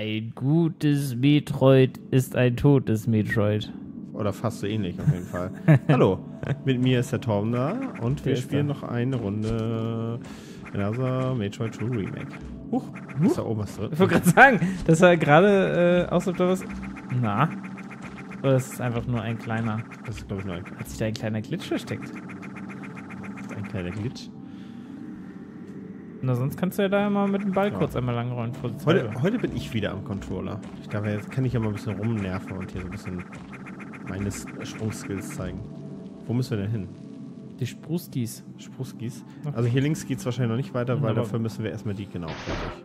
Ein gutes Metroid ist ein totes Metroid. Oder fast so ähnlich auf jeden Fall. Hallo, mit mir ist der Tom da und wir spielen da? noch eine Runde Another Metroid 2 Remake. Huch, ist da oben was drin? Ich wollte gerade sagen, das war gerade äh, aus ob da was. Na? Oder ist es einfach nur ein kleiner. Das ist, glaube ich, nur ein, Hat sich da ein kleiner Glitch versteckt? ein kleiner Glitch. Na, sonst kannst du ja da mal mit dem Ball Ja. kurz einmal langrollen. Heute, heute bin ich wieder am Controller. Ich glaube, jetzt kann ich ja mal ein bisschen rumnerven und hier so ein bisschen meine Sprungskills zeigen. Wo müssen wir denn hin? Die Spruskis. Spruskis. Okay. Also hier links geht es wahrscheinlich noch nicht weiter, weil Wunderbar. dafür müssen wir erstmal die, genau, fertig.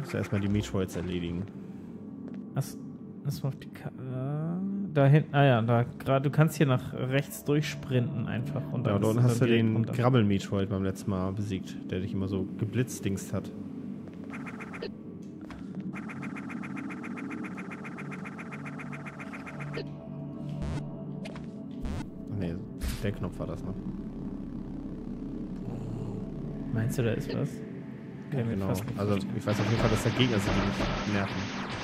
Müssen wir erstmal die Metroids erledigen. Was? Lass mal auf die Ka äh, Da hinten. Ah ja, da gerade. Du kannst hier nach rechts durchsprinten einfach. Und Ja, dann unten es hast du den. Grabbel-Metroid beim letzten Mal besiegt, der dich immer so geblitzdingst hat. Ach Nee, der Knopf war das, ne? Meinst du, da ist was? Mir Genau. nicht Also ich weiß auf jeden Fall, dass der Gegner die mich nerven.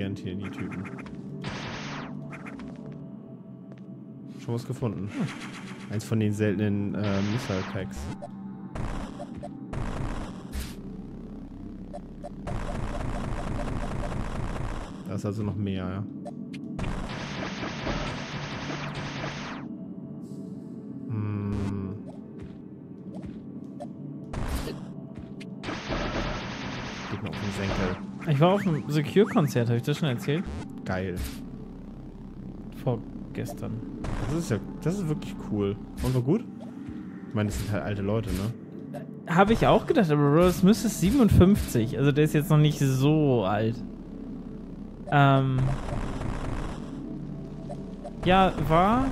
Intelligent hier, die Typen. Schon was gefunden. Eins von den seltenen äh, Missile Packs. Da ist also noch mehr, ja. Den Senkel. Ich war auf einem Secure-Konzert, habe ich das schon erzählt? Geil. Vorgestern. Das ist ja, das ist wirklich cool. Und war gut? Ich meine, das sind halt alte Leute, ne? Habe ich auch gedacht, aber Bro, das müsste 57. Also der ist jetzt noch nicht so alt. Ähm. Ja, war,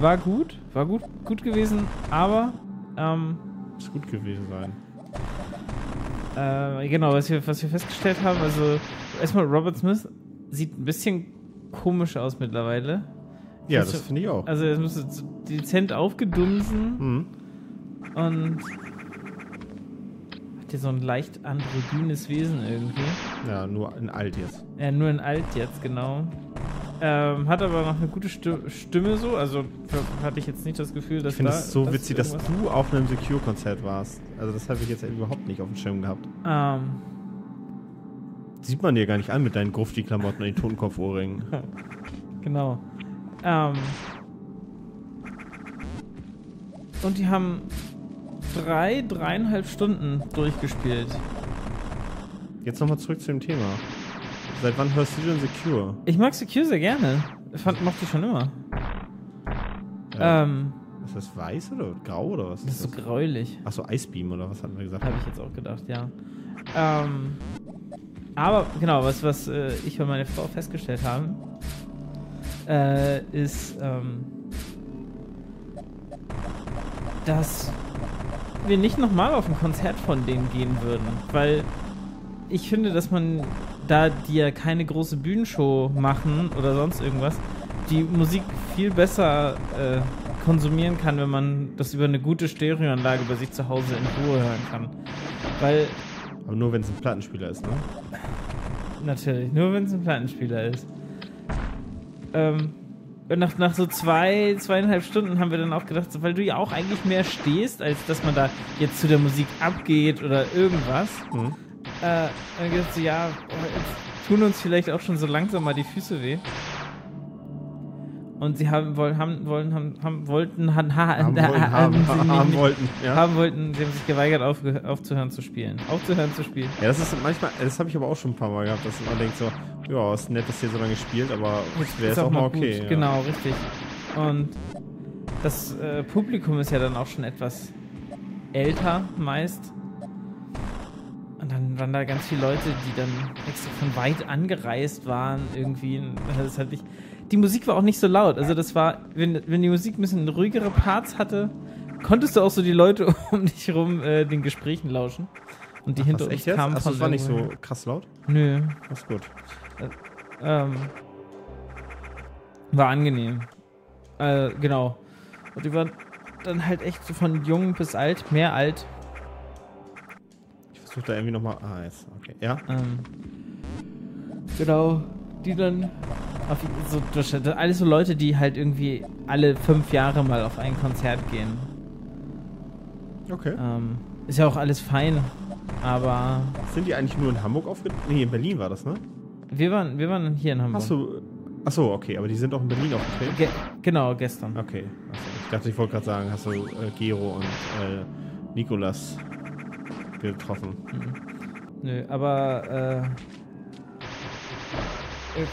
war gut. War gut, gut gewesen, aber ähm, Muss gut gewesen sein. Äh, genau, was wir, was wir festgestellt haben, also erstmal Robert Smith sieht ein bisschen komisch aus mittlerweile. Ja, das finde ich auch. Also er müsste so dezent aufgedunsen Mhm. und hat hier so ein leicht androgynes Wesen irgendwie. Ja, nur in alt jetzt. Ja, nur in alt jetzt, genau. Ähm, hat aber noch eine gute Sti- Stimme so, also hatte ich jetzt nicht das Gefühl, dass Ich finde da, es so witzig, dass du auf einem Secure-Konzert warst. Also das habe ich jetzt überhaupt nicht auf dem Schirm gehabt. Ähm, Sieht man dir gar nicht an mit deinen Grufti-Klamotten und den Totenkopfohrringen. genau. Ähm, und die haben drei, dreieinhalb Stunden durchgespielt. Jetzt nochmal zurück zu dem Thema. Seit wann hörst du denn Secure? Ich mag Secure sehr gerne. Fand, mochte ich schon immer. Äh, Ähm, ist das weiß oder grau oder was? das ist so gräulich. Achso, Icebeam oder was hatten wir gesagt? Habe ich jetzt auch gedacht, ja. Ähm, aber genau, was, was äh, ich und meine Frau festgestellt haben, äh, ist, ähm, dass wir nicht nochmal auf ein Konzert von denen gehen würden, weil ich finde, dass man, da die ja keine große Bühnenshow machen oder sonst irgendwas, die Musik viel besser äh, konsumieren kann, wenn man das über eine gute Stereoanlage bei sich zu Hause in Ruhe hören kann. Weil, Aber nur wenn es ein Plattenspieler ist, ne? natürlich, nur wenn es ein Plattenspieler ist. Ähm, und nach, nach so zwei, zweieinhalb Stunden haben wir dann auch gedacht, so, weil du ja auch eigentlich mehr stehst, als dass man da jetzt zu der Musik abgeht oder irgendwas. Mhm. Äh, dann so, ja, jetzt tun uns vielleicht auch schon so langsam mal die Füße weh. Und sie haben wollen, haben wollen, haben, haben wollten, haben, ha, Haben haben, sie haben, nicht- nicht- wollten. Ja. haben wollten, sie haben sich geweigert, auf, aufzuhören zu spielen. Aufzuhören zu spielen. ja, das ist manchmal, das habe ich aber auch schon ein paar Mal gehabt, dass man denkt so, ja, ist nett, dass ihr so lange spielt, aber wäre jetzt auch mal okay. ja. Genau, richtig. Und das äh, Publikum ist ja dann auch schon etwas älter meist. Dann waren da ganz viele Leute, die dann extra von weit angereist waren irgendwie. Das hat ich, die Musik war auch nicht so laut. Also das war, wenn, wenn die Musik ein bisschen ruhigere Parts hatte, konntest du auch so die Leute um dich herum äh, den Gesprächen lauschen. Und die Ach, hinter uns kamen Achso, von das war nicht so krass laut? Nö, Das ist gut. ähm, war angenehm. Äh, genau. Und die waren dann halt echt so von jung bis alt, mehr alt. Versuche da irgendwie nochmal. Ah, jetzt. Okay. Ja. Ähm, genau, die dann auf so durch, alles so Leute, die halt irgendwie alle fünf Jahre mal auf ein Konzert gehen. Okay. Ähm, ist ja auch alles fein, aber Sind die eigentlich nur in Hamburg aufgetreten? Nee, in Berlin war das, ne? wir waren, wir waren hier in Hamburg. Hast du. Achso, okay, aber die sind auch in Berlin aufgetreten? Ge genau, gestern. Okay. Achso, ich dachte, ich wollte gerade sagen, hast du äh, Gero und äh, Nikolas getroffen? Nö, aber äh, äh,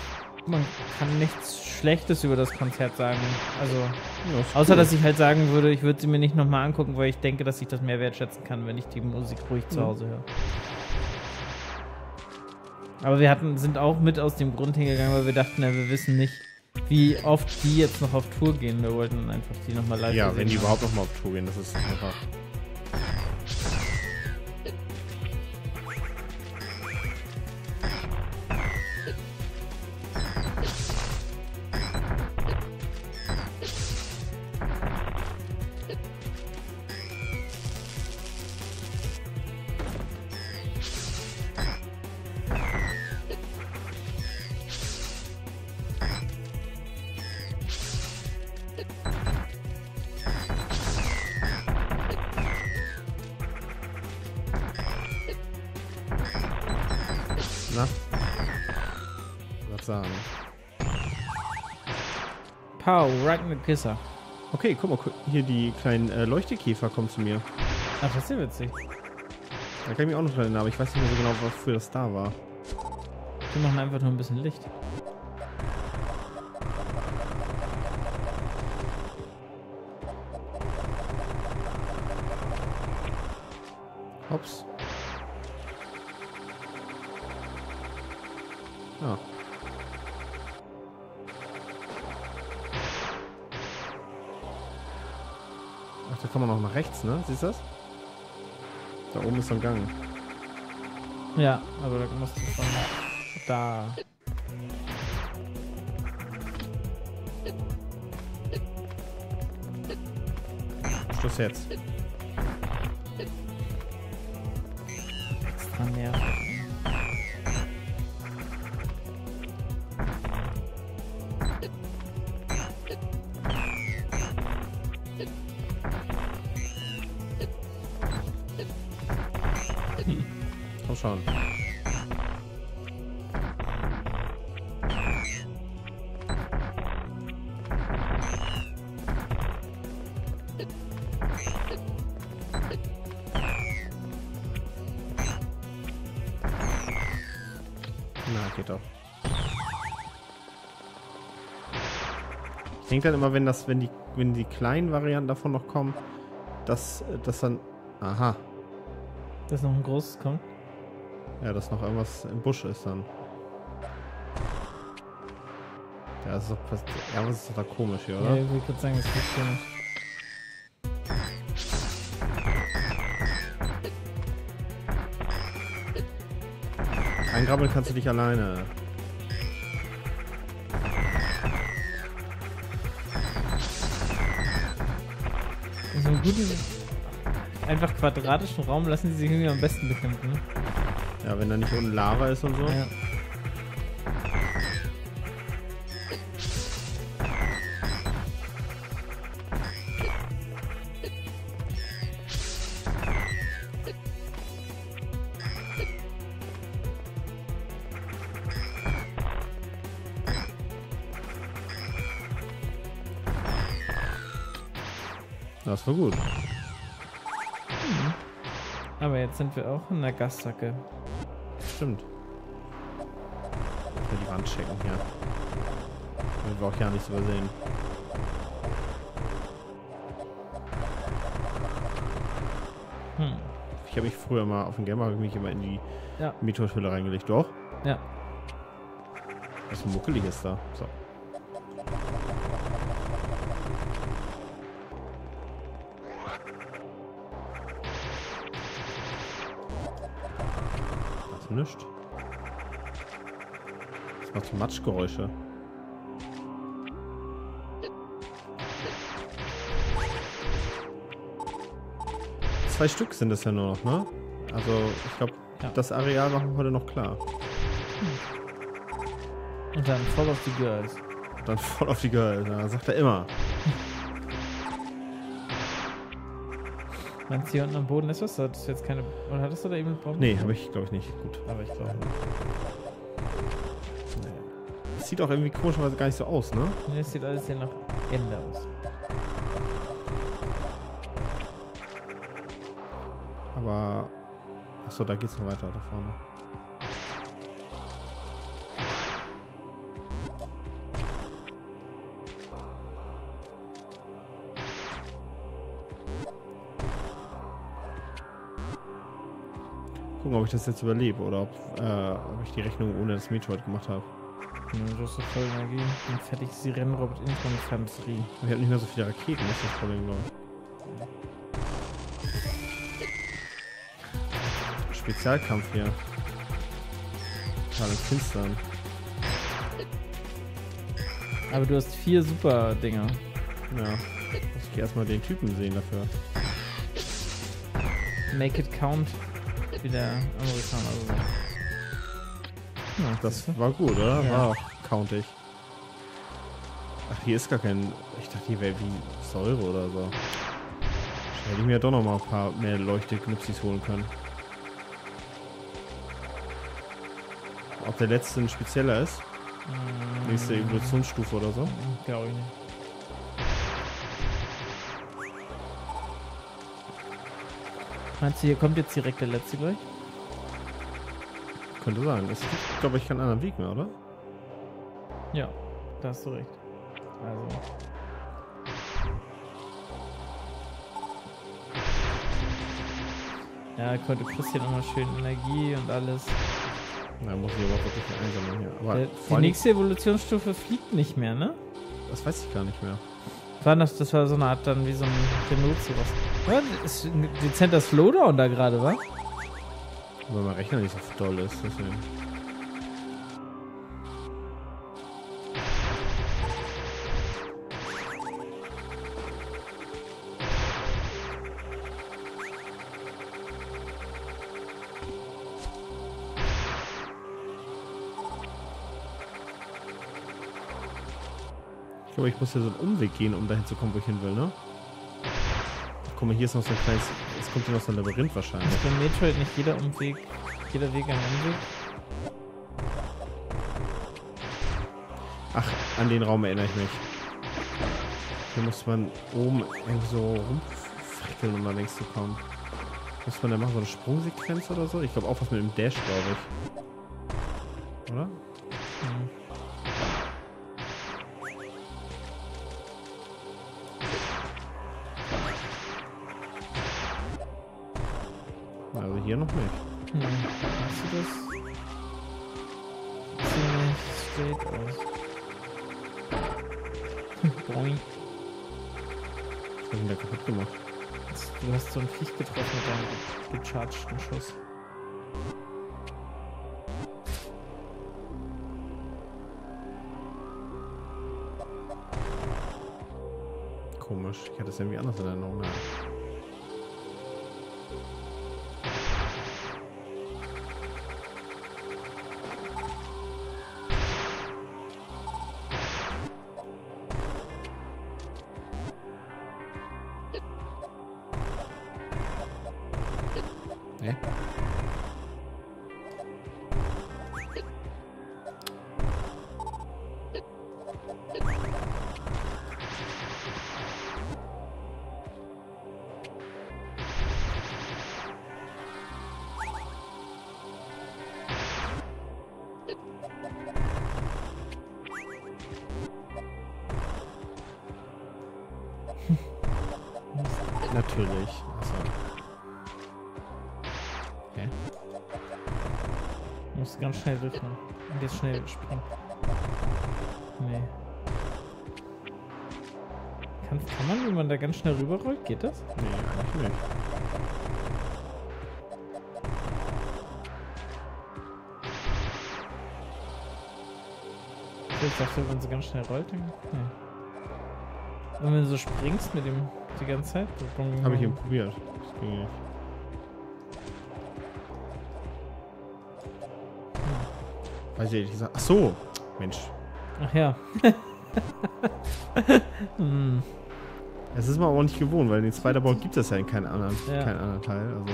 man kann nichts Schlechtes über das Konzert sagen. Also, Ja, außer cool. dass ich halt sagen würde, ich würde sie mir nicht nochmal angucken, weil ich denke, dass ich das mehr wertschätzen kann, wenn ich die Musik ruhig zu Mhm. Hause höre. Aber wir hatten, sind auch mit aus dem Grund hingegangen, weil wir dachten, na, wir wissen nicht, wie oft die jetzt noch auf Tour gehen. Wir wollten einfach die nochmal live Ja, wenn die haben. überhaupt nochmal auf Tour gehen, das ist einfach. The kisser. Okay, guck mal, hier die kleinen äh, Leuchtekäfer kommen zu mir. Ach, das ist ja witzig. Da kann ich mich auch noch dran erinnern, aber ich weiß nicht mehr so genau, wofür das da war. Die machen einfach nur ein bisschen Licht. Hops. Ja. Kann man noch nach rechts, ne? Siehst du das? Da oben ist so ein Gang. Ja, aber da musst du schon da. Schluss jetzt. Geht doch. Ich denke dann immer, wenn das, wenn die, wenn die kleinen Varianten davon noch kommen, dass das dann. Aha. Dass noch ein großes kommt. Ja, dass noch irgendwas im Busch ist dann. Ja, das ist doch, ja, was ist doch da komisch hier, Ja, oder? ich wollte gerade sagen, das ist komisch. Eingrabbeln kannst du dich alleine. In so einem guten, einfach quadratischen Raum lassen sie sich irgendwie am besten bekämpfen. Ja, wenn da nicht unten Lava ist und so. Ja. Das war gut. Aber jetzt sind wir auch in der Gassacke. Stimmt. Ich will die Wand checken hier. Damit wir auch ja nichts übersehen. Hm. Ich habe mich früher mal auf dem ich mich immer in die Ja. Miethöhle reingelegt. Doch? Ja. Was muckelig ist da. So. Matschgeräusche. Zwei Stück sind es ja nur noch, ne? Also, ich glaube, Ja. das Areal machen wir heute noch klar. Und dann voll auf die Girls. Dann voll auf die Girl, ja, sagt er immer. Meinst du, hier unten am Boden ist was? Hattest du jetzt keine. Oder hattest du da eben Bomben? Nee, habe ich, glaube ich, nicht. Gut. Aber ich glaube. Das sieht auch irgendwie komischerweise gar nicht so aus, ne? Es sieht alles hier nach Ende aus. Aber. Achso, da geht's noch weiter da vorne. Gucken, ob ich das jetzt überlebe oder ob, äh, ob ich die Rechnung ohne das Meteor gemacht habe. Ja, du hast so voll Energie. Ein fertiges Sirennenrobot Infanterie. Ich habe nicht mehr so viele Raketen, das ist das Problem, glaube ich. Spezialkampf hier. Total im Finstern. Aber du hast vier super Dinger. Ja. Muss ich erstmal den Typen sehen dafür. Make it count. Wie der Amerikaner so sagt. Ja, Das war gut, oder? Ja. War auch countig. Ach, hier ist gar kein. Ich dachte, hier wäre wie Säure oder so. Hätte ich mir doch noch mal ein paar mehr Leuchteknipsis holen können. Ob der letzte ein spezieller ist? Mm, Nächste Evolutionsstufe oder so? Glaube ich nicht. Meinst du, hier kommt jetzt direkt der letzte gleich? Könnte sein. Es gibt, glaube ich, keinen anderen Weg mehr, oder? Ja, da hast du recht. Also. Ja, kriegst hier nochmal schön Energie und alles. Na, muss ich aber wirklich einsammeln hier. Aber Der, die nächste Evolutionsstufe fliegt nicht mehr, ne? das weiß ich gar nicht mehr. War das, das war so eine Art dann wie so ein Rhinoceros. Ja, das ist ein dezenter Slowdown da gerade, wa? Weil mein Rechner nicht so doll ist, deswegen. Ich glaube, ich muss hier so einen Umweg gehen, um dahin zu kommen, wo ich hin will, ne? Guck mal, hier ist noch so ein kleines. Es kommt hier noch so ein Labyrinth wahrscheinlich. Ist beim Metroid nicht jeder Umweg, jeder Weg ein Umweg? Ach, an den Raum erinnere ich mich. Hier muss man oben irgendwie so rumfrickeln, um da links zu kommen. Muss man da machen, so eine Sprungsequenz oder so? Ich glaube auch was mit dem Dash, glaube ich. Hier noch nicht. Hm. Hast du das? Sieht nicht straight aus. Boing. Was hab ich denn da kaputt gemacht? Du hast so ein Viech getroffen mit deinem gechargten Schuss. Komisch. Ich hatte es irgendwie anders in Erinnerung. Ja. natürlich. Also. Okay. Ich muss ganz schnell durchmachen. Und jetzt schnell springen. Nee. Kann, kann man, wenn man da ganz schnell rüberrollt? Geht das? Nee, kann ich nicht. Ich dachte, wenn sie ganz schnell rollt, dann... Nee. Und wenn du so springst mit dem die ganze Zeit. Habe ich eben probiert. Das ging nicht. Weiß ich ehrlich gesagt. Ach so. Mensch. Ach ja. hm. Es ist man aber auch nicht gewohnt, weil in den Spider-Ball gibt es ja in keinem anderen, Ja. keinen anderen Teil. Also.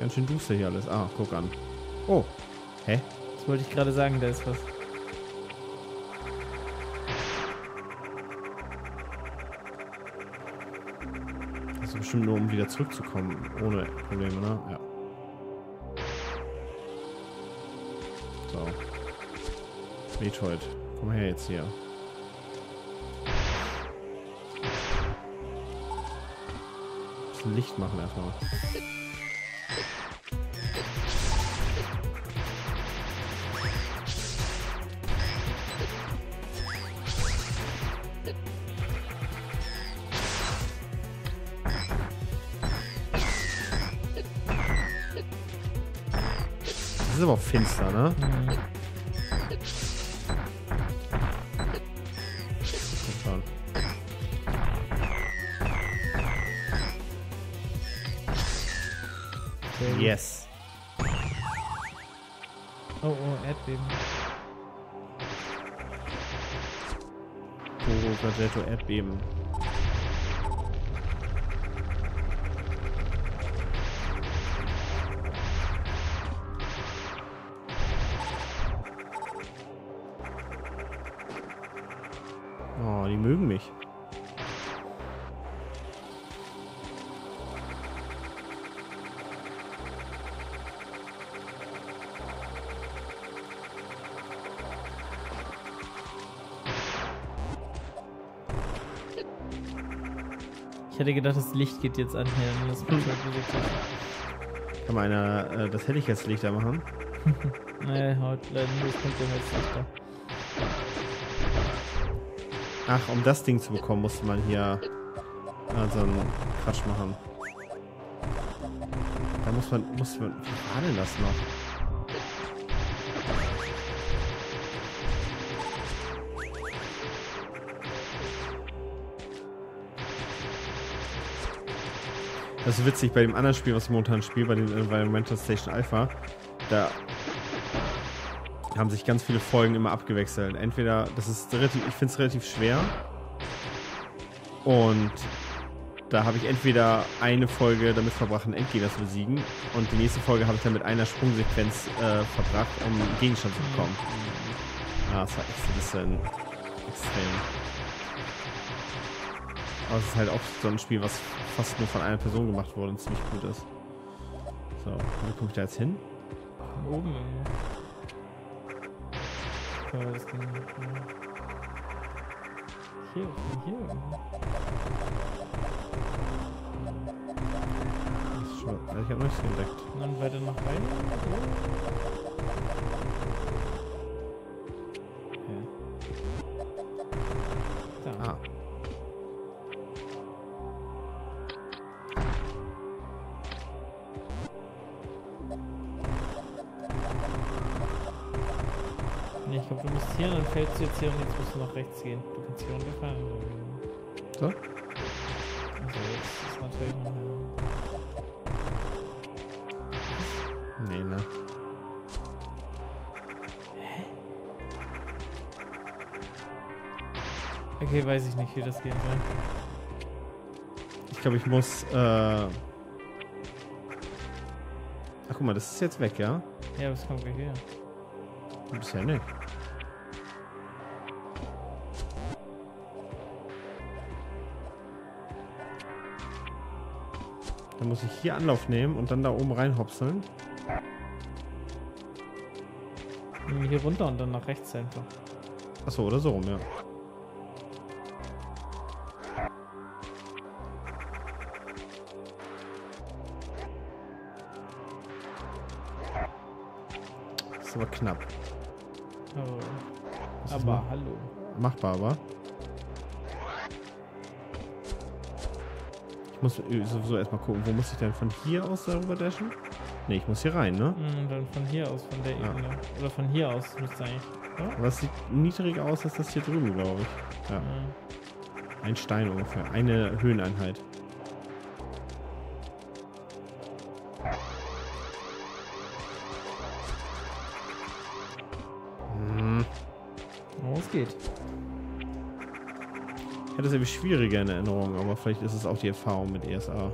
Ganz schön duster hier alles. Ah, guck an. Oh. Hä? Das wollte ich gerade sagen, da ist was. Bestimmt nur, um wieder zurückzukommen. Ohne Probleme, ne? Ja. So. Metroid. Komm her jetzt hier. Licht machen erstmal. Aber auch finster, ne? Gut. Yes. Oh, oh, Erdbeben. Puro Gadgetto Erdbeben. Hätte gedacht, das Licht geht jetzt an hier. Das. Kann mal einer äh, das Helligkeitslichter machen? Nee, haut leider nur das Dunkelheitslichter. Ach, um das Ding zu bekommen, musste man hier äh, so einen Quatsch machen. Da muss man, muss man, wie war denn das noch? Das ist witzig, bei dem anderen Spiel, was ich momentan spiele, bei dem Environmental Station Alpha, da haben sich ganz viele Folgen immer abgewechselt. Entweder, das ist relativ, ich finde es relativ schwer. Und da habe ich entweder eine Folge damit verbracht, einen Endgegner zu besiegen. Und die nächste Folge habe ich dann mit einer Sprungsequenz äh, verbracht, um einen Gegenstand zu bekommen. Ah, das war echt ein bisschen extrem. Aber es ist halt auch so ein Spiel, was fast nur von einer Person gemacht wurde und ziemlich gut ist. So, wo komme ich da jetzt hin? Oben. Hier, hier schon, ich habe noch nichts entdeckt. Und dann weiter nach rein. Jetzt hier und jetzt musst du nach rechts gehen. Du kannst hier runterfallen. So? Also jetzt ist natürlich noch eine... Nee, ne? Okay, weiß ich nicht, wie das gehen soll. Ich glaube, ich muss, äh... Ach, guck mal, das ist jetzt weg, ja? Ja, was kommt gleich her? Bisher nicht. Dann muss ich hier Anlauf nehmen und dann da oben reinhopseln. Hier runter und dann nach rechts einfach. Achso, oder so rum, ja. Das ist aber knapp. Oh. Aber hallo. machbar, aber. Muss sowieso erstmal gucken, wo muss ich denn von hier aus darüber dashen? Ne, ich muss hier rein, ne? Und dann von hier aus, von der Ja. Ebene. Oder von hier aus müsste eigentlich. Oder? Aber es sieht niedriger aus als das hier drüben, glaube ich. Ja, Ja. ein Stein ungefähr. Eine Höheneinheit. Hm. Oh, es geht. Hatte es irgendwie schwieriger in Erinnerung, aber vielleicht ist es auch die Erfahrung mit ESA.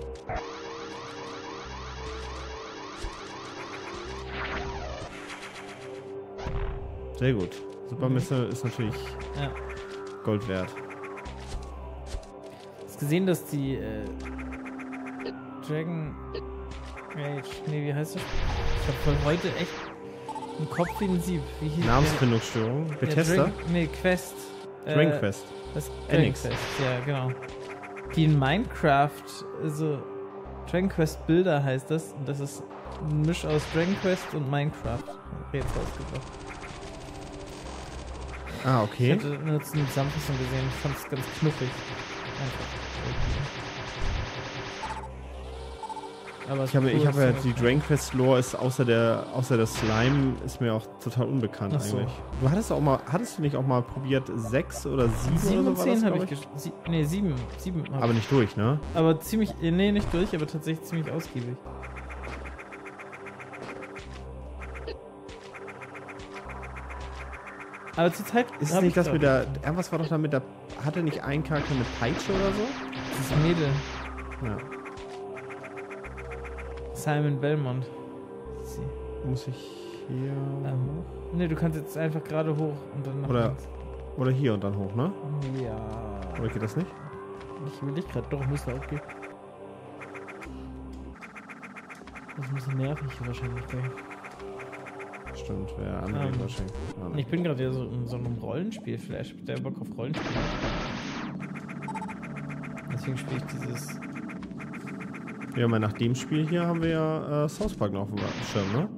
Sehr gut. Super Mhm. Missile ist natürlich Ja. Gold wert. Hast gesehen, dass die äh, Dragon Rage, nee, wie heißt das? Ich hab von heute echt einen Kopf wie ein Sieb. Namensfindungsstörung. Bethesda. Ja, nee, Quest. Dragon Äh, Quest. Das Dragon. Quest, ja, genau. Die in Minecraft, also Dragon Quest Bilder heißt das. Und das ist ein Misch aus Dragon Quest und Minecraft. Jetzt rausgebracht. Ah, Ich okay. hatte nur eine Zusammenfassung gesehen, ich fand es ganz knuffig. Einfach. Aber Ich habe, ist ich cool, habe ja die Dragon Quest Lore ist außer der außer der Slime ist mir auch total unbekannt Ach so. eigentlich. Du hattest auch mal hattest du nicht auch mal probiert sechs oder sieben, Sieben oder und so war zehn das, habe ich gesch- sie Nee, sieben. Sieben. Aber ich. nicht durch, ne? aber ziemlich. äh, Nee, nicht durch, aber tatsächlich ziemlich ausgiebig. Aber zur Zeit. Ist es nicht ich das mit der irgendwas war doch da mit der hatte nicht ein Charakter mit Peitsche oder so? Dieses Mädel. Ja. Simon Belmont. Muss ich hier Ähm, nee, du kannst jetzt einfach gerade hoch und dann nach Oder- links. oder hier und dann hoch, ne? Ja. Oder geht das nicht? Ich will dich gerade. Doch, müsste auch gehen. Das ist ein bisschen nervig hier wahrscheinlich. Gell? Stimmt, wäre angenehm Ähm, wahrscheinlich. Ah. Ich bin gerade ja so in so einem Rollenspiel-Flash. Ihr Bock auf Rollenspiel? Deswegen spiele ich dieses. Ja, mal nach dem Spiel hier haben wir ja äh, South Park noch auf dem Schirm, ne?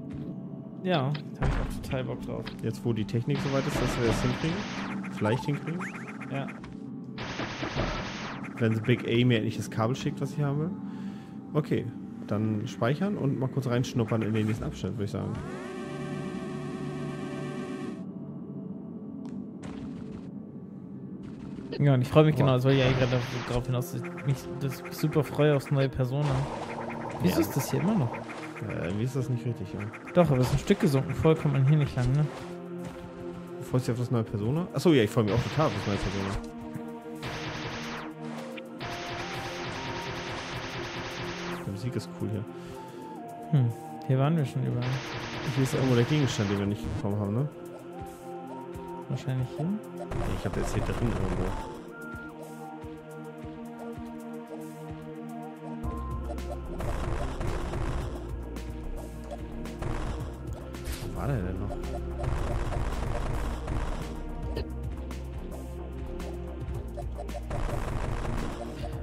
Ja, da habe ich auch total Bock drauf. Jetzt, wo die Technik soweit ist, dass wir das hinkriegen. Vielleicht hinkriegen. Ja. Wenn Big A mir endlich das Kabel schickt, was ich haben will. Okay, dann speichern und mal kurz reinschnuppern in den nächsten Abschnitt, würde ich sagen. Ja, und ich freue mich genau, das wollte ich eigentlich gerade darauf- hinaus, dass ich mich, dass ich mich super freue aufs neue Persona. Wieso Ja. ist das hier immer noch? Äh, irgendwie ist das nicht richtig, ja. Doch, aber es ist ein Stück gesunken, voll kommt man hier nicht lang, ne? Du freust dich auf das neue Persona? Achso, ja, ich freue mich auch total auf das neue Persona. Die Musik ist cool hier. Hm, hier waren wir schon überall. Hier ist irgendwo der Gegenstand, den wir nicht bekommen haben, ne? Wahrscheinlich hier. Nee, Ich habe jetzt hier drin irgendwo. Wo war der denn noch?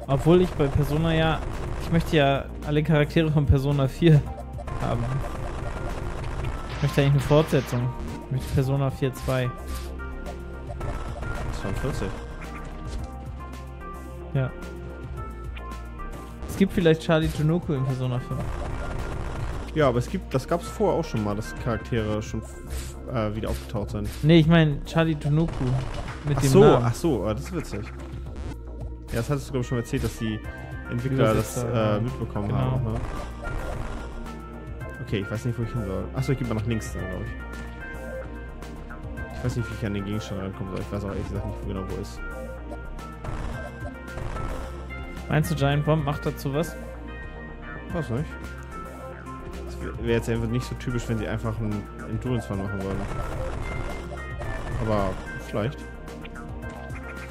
Obwohl ich bei Persona ja. Ich möchte ja alle Charaktere von Persona 4 haben. Ich möchte eigentlich eine Fortsetzung. Möchte Persona 4 2. 42. Ja. Es gibt vielleicht Charlie Junoku in Persona 5. Ja, aber es gibt, das gab es vorher auch schon mal, dass Charaktere schon äh, wieder aufgetaucht sind. Nee, ich meine Charlie Junoku. Mit Ach dem so, Namen. ach so, ah, das ist witzig. Ja, das hattest du glaube ich schon erzählt, dass die Entwickler das äh, mitbekommen Genau. haben. Ne? Okay, ich weiß nicht, wo ich hin soll. Achso, ich gehe mal nach links dann, glaube ich. Ich weiß nicht, wie ich an den Gegenstand rankommen soll. Ich weiß auch ehrlich gesagt nicht genau, wo ist. Meinst du, Giant Bomb macht dazu was? Weiß nicht. Das wäre jetzt einfach nicht so typisch, wenn sie einfach einen Endurance-Fun machen würden. Aber vielleicht.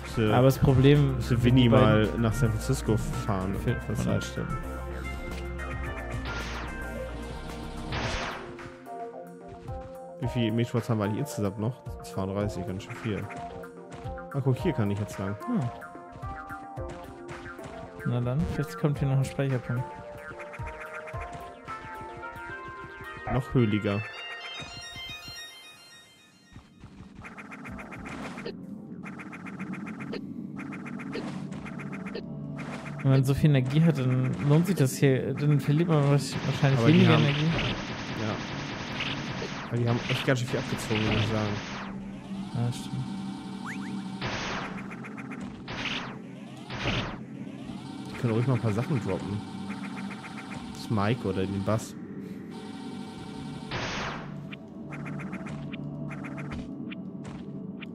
Müsste, Aber das Problem. müsste Winnie mal nach San Francisco fahren. Von Zeit. Zeit. Wie viel Metroids haben wir eigentlich insgesamt noch? 32, ganz schön viel. Ah, guck, hier kann ich jetzt lang. Hm. Na dann, vielleicht kommt hier noch ein Speicherpunkt. Noch höhliger. Wenn man so viel Energie hat, dann lohnt sich das hier. Dann verliert man wahrscheinlich Aber weniger haben- Energie. Ja. Weil die haben echt ganz schön viel abgezogen, würde ich sagen. Ja, stimmt. Die können ruhig mal ein paar Sachen droppen. Das Mike oder den Bass.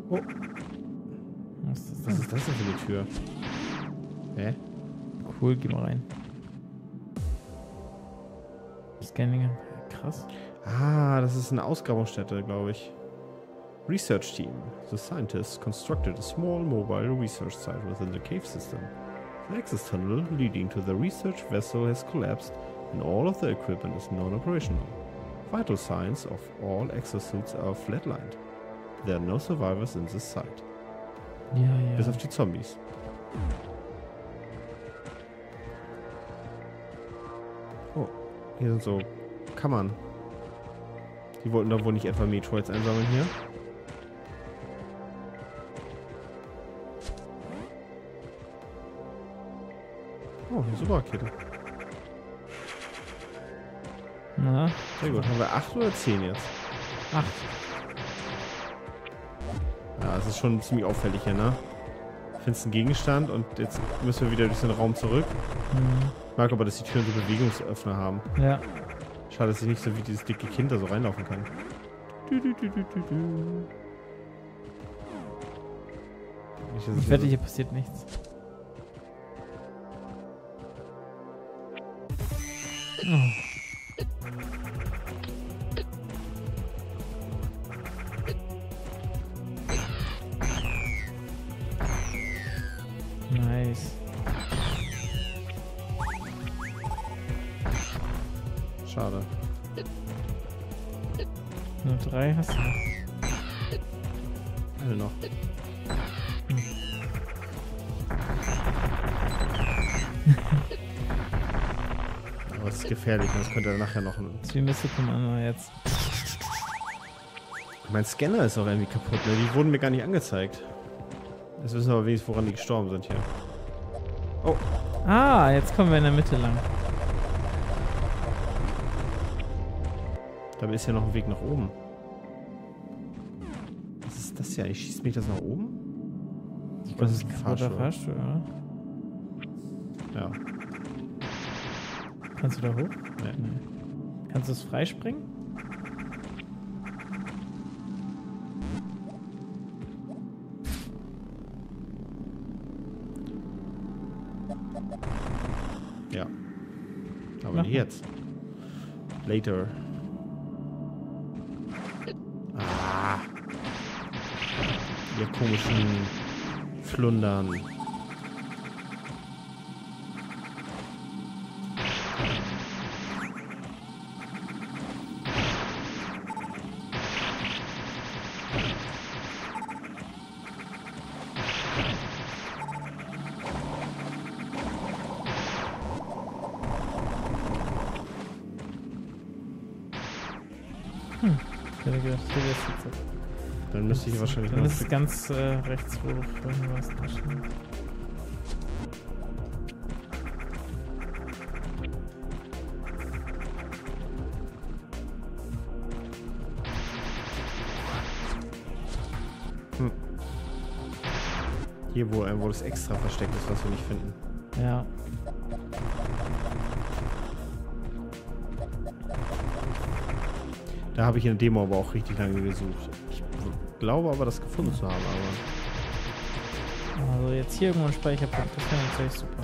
Oh, Was ist das was denn? ist das denn für eine Tür? Hä? Cool, geh mal rein. Scanning. Krass. Ah, das ist eine Ausgrabungsstätte, glaube ich. Research Team. The scientists constructed a small mobile research site within the cave system. The access tunnel leading to the research vessel has collapsed and all of the equipment is non-operational. Vital signs of all exosuits are flatlined. There are no survivors in this site. Ja, Bis ja. auf die Zombies. Oh, hier sind so Kammern. Die wollten da wohl nicht etwa Metroids einsammeln hier. Oh, eine Superrakete. Na, Sehr gut. Haben wir 8 oder 10 jetzt? acht. Ja, es ist schon ziemlich auffällig hier, ne? Findest einen Gegenstand und jetzt müssen wir wieder durch den Raum zurück. Mhm. Ich mag aber, dass die Türen so Bewegungsöffner haben. Ja. Schade, dass ich nicht so wie dieses dicke Kind da so reinlaufen kann. Du, du, du, du, du, du. Nicht, dass Ich wette, hier passiert nichts. Oh. Nice. Schade. Nur drei hast du noch. Ist gefährlich, das könnte er nachher noch. wie Mr. Commander jetzt. Mein Scanner ist auch irgendwie kaputt, ne? Die wurden mir gar nicht angezeigt. Jetzt wissen wir aber wenigstens, woran die gestorben sind hier. Oh, Ah, jetzt kommen wir in der Mitte lang. da ist ja noch ein Weg nach oben. Was ist das ja? Ich schießt mich das nach oben? Ich Das ist ein Fahrstuhl. Fahrstuhl, oder? Ja. Kannst du da hoch? Nee. Nee. Kannst du es freispringen? Ja. Aber Mach jetzt. Later. Ah. Ihr komischen Flundern. Wahrscheinlich Dann ist es ganz äh, rechts, wo vorhin warst. wahrscheinlich. Hier, wo, äh, wo das extra versteckt ist, was wir nicht finden. Ja. Da habe ich in der Demo aber auch richtig lange gesucht. Ich glaube aber, das gefunden zu haben, aber Also jetzt hier irgendwo ein Speicherpunkt. Das wäre natürlich super.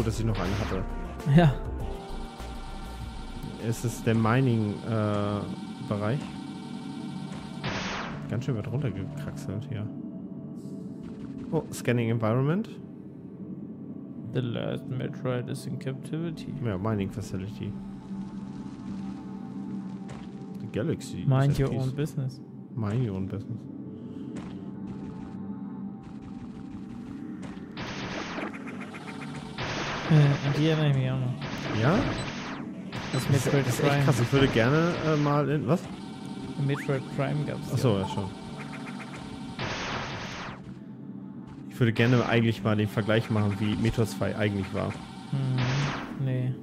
gut, dass ich noch einen hatte. Ja. Es ist der Mining-Bereich. Ganz schön weit runtergekraxelt hier. Oh, Scanning Environment. The last Metroid is in captivity. Ja, Mining Facility. Galaxy. Mind your own business. Mind your own business. Äh, an die erinnere ich mich auch noch. Ja? Das ist, Metroid das ist Prime. krass. Ich würde gerne äh, mal in. Was? Metroid Prime gab's. Achso, ja schon. Ich würde gerne eigentlich mal den Vergleich machen, wie Meteor 2 eigentlich war. Hm, nee.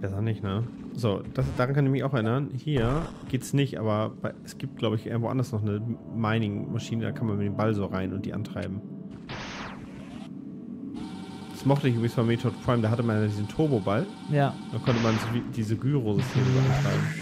Besser nicht, ne? So, das, daran kann ich mich auch erinnern. Hier geht's nicht, aber bei, es gibt, glaube ich, irgendwo anders noch eine Mining-Maschine, da kann man mit dem Ball so rein und die antreiben. Das mochte ich übrigens bei Method Prime, da hatte man ja diesen Turboball. Ja. Da konnte man so diese Gyro-Systeme so antreiben.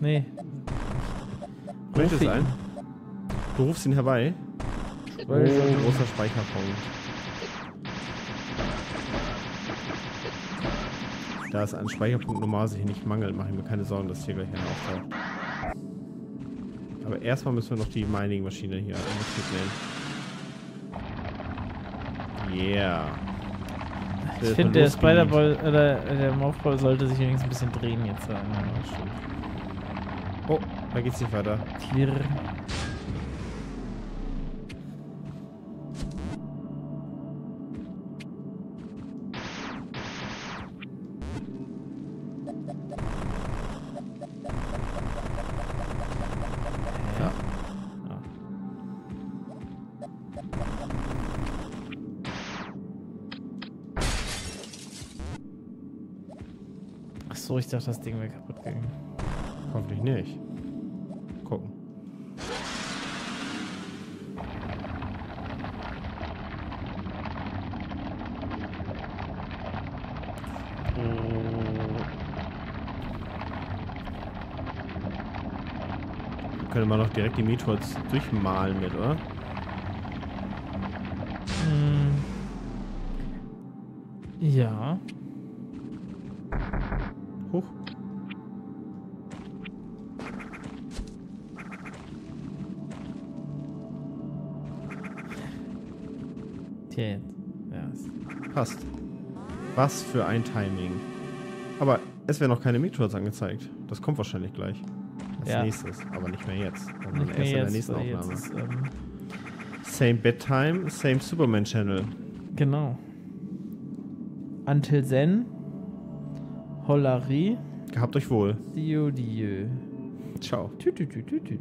Nee. Möchte es ein? Du rufst ihn herbei. Oh, Speicherpunkt. großer Speicherpunkt. Da es an Speicherpunkt normalerweise hier nicht mangelt, mache ich mir keine Sorgen, dass hier gleich einer auftaucht. Aber erstmal müssen wir noch die Mining-Maschine hier in Betrieb nehmen. Yeah. Ich finde, der. Spider-Ball, oder äh, der Morphball sollte sich wenigstens ein bisschen drehen jetzt. Ja, stimmt. Oh, da geht's nicht weiter. Klirr. Ich dachte, das Ding wäre kaputt gegangen. Hoffentlich nicht. Könnte man noch direkt die Meteors durchmalen mit, oder? Hm. Ja. Huch. Tja. Ja, Passt. Was für ein Timing. Aber es werden noch keine Meteors angezeigt. Das kommt wahrscheinlich gleich. Als Ja. nächstes. Aber nicht mehr jetzt. Sondern nicht erst mehr in der nächsten Aufnahme. ist, ähm, Same Bedtime, same Superman Channel. Genau. Until then. Hollari. Gehabt euch wohl. Dio, dio. Ciao. Tüt, tüt, tüt, tüt.